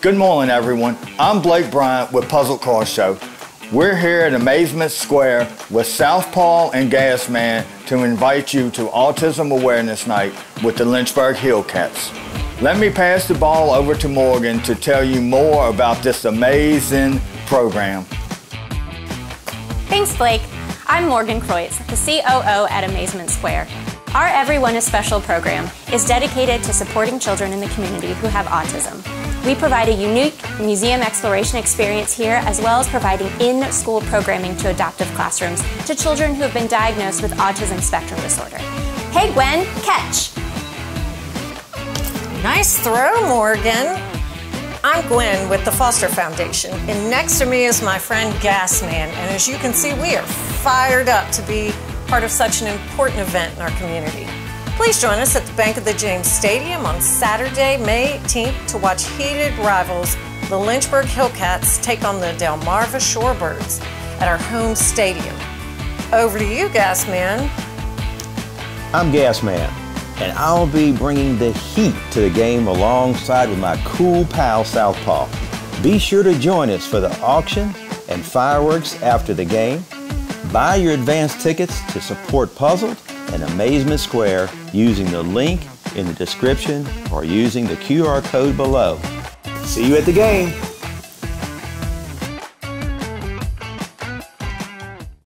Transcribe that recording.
Good morning, everyone. I'm Blake Bryant with Puzzle Car Show. We're here at Amazement Square with Southpaw and Gasman to invite you to Autism Awareness Night with the Lynchburg Hillcats. Let me pass the ball over to Morgan to tell you more about this amazing program. Thanks, Blake. I'm Morgan Kreutz, the COO at Amazement Square. Our Everyone is Special program is dedicated to supporting children in the community who have autism. We provide a unique museum exploration experience here, as well as providing in school programming to adaptive classrooms to children who have been diagnosed with autism spectrum disorder. Hey, Gwen, catch! Nice throw, Morgan. I'm Gwen with the Foster Foundation, and next to me is my friend Gasman. And as you can see, we are fired up to be part of such an important event in our community. Please join us at the Bank of the James Stadium on Saturday, May 18th to watch heated rivals, the Lynchburg Hillcats, take on the Delmarva Shorebirds at our home stadium. Over to you, Gasman. I'm Gasman, and I'll be bringing the heat to the game alongside with my cool pal Southpaw. Be sure to join us for the auction and fireworks after the game. Buy your advance tickets to support Puzzled and Amazement Square using the link in the description or using the QR code below. See you at the game.